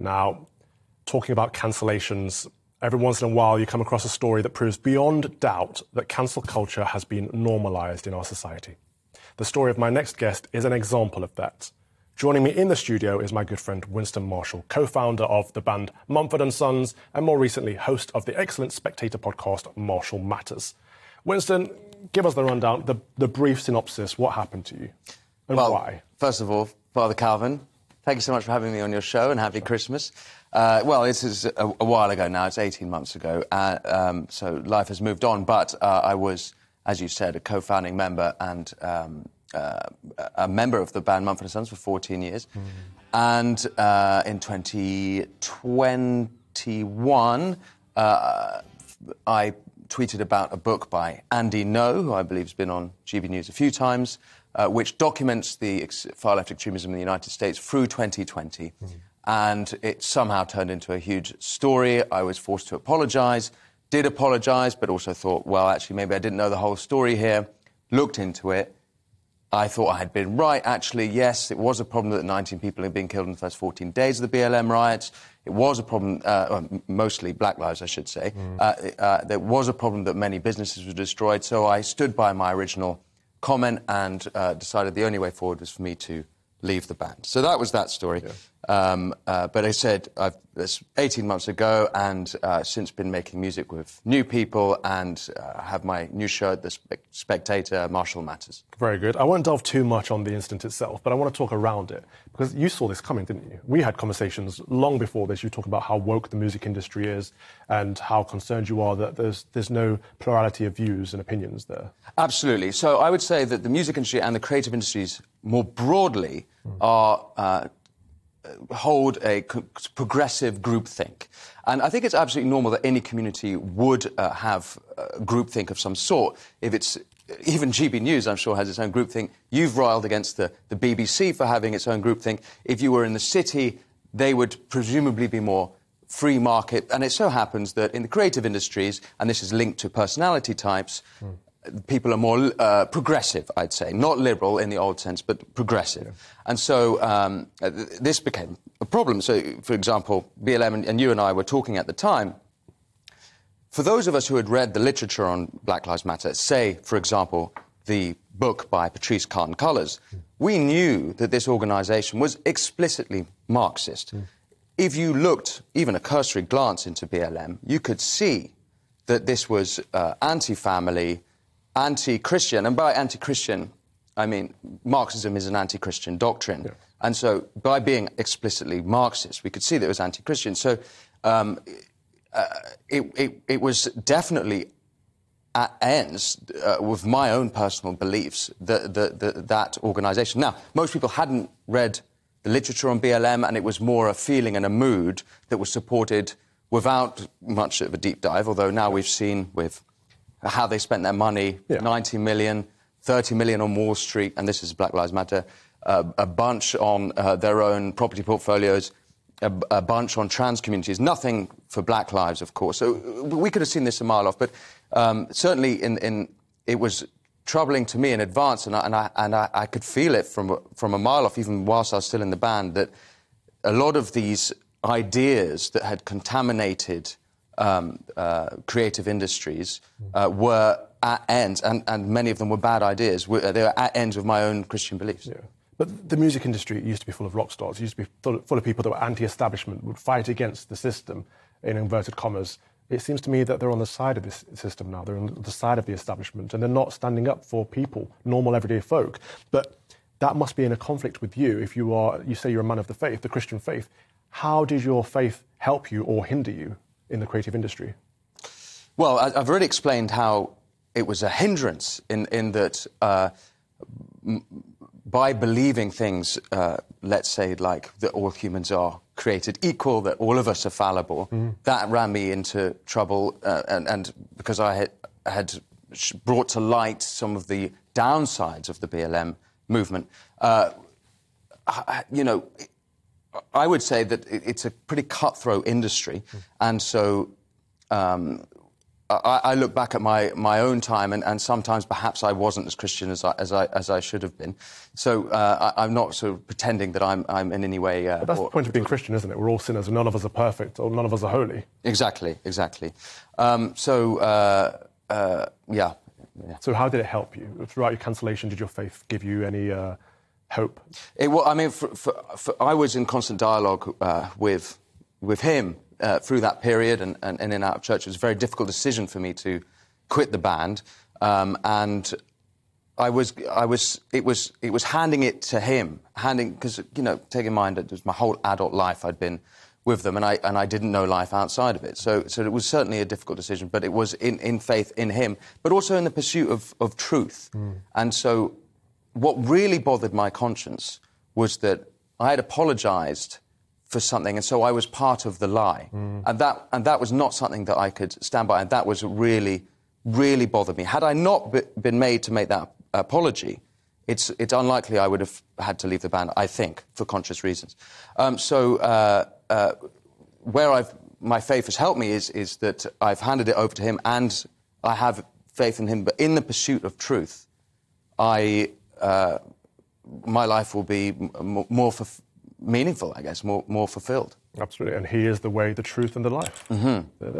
Now, talking about cancellations, every once in a while you come across a story that proves beyond doubt that cancel culture has been normalized in our society. The story of my next guest is an example of that. Joining me in the studio is my good friend Winston Marshall, co-founder of the band Mumford & Sons and more recently host of the excellent Spectator podcast Marshall Matters. Winston, give us the rundown, the, the brief synopsis. What happened to you and well, why? First of all, Father Calvin, thank you so much for having me on your show and happy Christmas. Uh, well, this is a, a, while ago now. It's 18 months ago. Uh, um, so life has moved on. But uh, I was, as you said, a co-founding member and um, uh, a member of the band Mumford & Sons for 14 years. Mm. And uh, in 2021, uh, I tweeted about a book by Andy Ngo, who I believe has been on GB News a few times, uh, which documents the ex- far left extremism in the United States through 2020. Mm. And it somehow turned into a huge story. I was forced to apologize, did apologize, but also thought, well, actually, maybe I didn't know the whole story here. Looked into it. I thought I had been right. Actually, yes, it was a problem that 19 people had been killed in the first 14 days of the BLM riots. It was a problem, uh, mostly black lives, I should say. Mm. Uh, uh, there was a problem that many businesses were destroyed. So I stood by my original comment and uh, decided the only way forward was for me to leave the band. So that was that story. Yeah. Um, uh, but I said I've, that's 18 months ago, and uh, since been making music with new people, and uh, have my new show the Spe- Spectator, Marshall Matters. Very good. I won't delve too much on the incident itself, but I want to talk around it because you saw this coming, didn't you? We had conversations long before this. You talk about how woke the music industry is, and how concerned you are that there's there's no plurality of views and opinions there. Absolutely. So I would say that the music industry and the creative industries more broadly mm. are uh, hold a progressive groupthink. And I think it's absolutely normal that any community would uh, have a groupthink of some sort. If it's even GB News, I'm sure, has its own groupthink. You've riled against the, the BBC for having its own groupthink. If you were in the city, they would presumably be more free market. And it so happens that in the creative industries, and this is linked to personality types, mm people are more uh, progressive, I'd say, not liberal in the old sense, but progressive. Yeah. And so um, this became a problem. So, for example, BLM and, and, you and I were talking at the time. For those of us who had read the literature on Black Lives Matter, say, for example, the book by Patrisse Carlton Cullors, mm. we knew that this organization was explicitly Marxist. Mm. If you looked even a cursory glance into BLM, you could see that this was uh, anti family, anti Christian, and by anti Christian, I mean Marxism is an anti Christian doctrine. Yeah. And so by being explicitly Marxist, we could see that it was anti Christian. So um, uh, it, it, it, was definitely at ends uh, with my own personal beliefs, the, the, the, that organization. Now, most people hadn't read the literature on BLM, and it was more a feeling and a mood that was supported without much of a deep dive, although now we've seen with how they spent their money yeah. 90 million, 30 million on Wall Street, and this is Black Lives Matter, uh, a bunch on uh, their own property portfolios, a, a, bunch on trans communities, nothing for black lives, of course. So we could have seen this a mile off, but um, certainly in, in, it was troubling to me in advance, and I, and, I, and I, I could feel it from, from a mile off, even whilst I was still in the band, that a lot of these ideas that had contaminated um, uh, creative industries uh, were at ends, and, and many of them were bad ideas. They were at ends with my own Christian beliefs. Yeah. But the music industry used to be full of rock stars. It used to be full, full of people that were anti-establishment, would fight against the system, in inverted commas. It seems to me that they're on the side of this system now. They're on the side of the establishment, and they're not standing up for people, normal everyday folk. But that must be in a conflict with you if you are. You say you're a man of the faith, the Christian faith. How did your faith help you or hinder you in the creative industry? Well, I've already explained how it was a hindrance in, in that uh, m- by believing things, uh, let's say, like that all humans are created equal, that all of us are fallible, mm. that ran me into trouble. Uh, and, and, because I had, had, brought to light some of the downsides of the BLM movement, uh, I, you know, I would say that it's a pretty cutthroat industry, mm. and so um, I, I, look back at my, my own time, and, and sometimes perhaps I wasn't as Christian as I, as I, as I should have been. So uh, I, am not sort of pretending that I'm, I'm in any way. Uh, that's or, the point of being Christian, isn't it? We're all sinners, and none of us are perfect, or none of us are holy. Exactly, exactly. Um, so, uh, uh, yeah. yeah. So, how did it help you? Throughout your cancellation, did your faith give you any uh, hope? It, well, I mean, for, for, for, I was in constant dialogue uh, with, with him uh, through that period and, and, and, in and out of church. It was a very difficult decision for me to quit the band. Um, and I was, I was, it was, it was handing it to him, handing, because, you know, take in mind that it was my whole adult life I'd been with them and I, and I didn't know life outside of it. So, so it was certainly a difficult decision, but it was in, in faith in him, but also in the pursuit of, of truth. Mm. And so what really bothered my conscience was that I had apologized for something, and so I was part of the lie. Mm. And, that, and that was not something that I could stand by, and that was really, really bothered me. Had I not be, been made to make that apology, it's, it's unlikely I would have had to leave the band, I think, for conscious reasons. Um, so, uh, uh, where I've, my faith has helped me is, is that I've handed it over to him, and I have faith in him, but in the pursuit of truth, I, uh, my life will be m- more fulfilled meaningful, I guess, more, more fulfilled. Absolutely. And He is the way, the truth, and the life. Mm-hmm.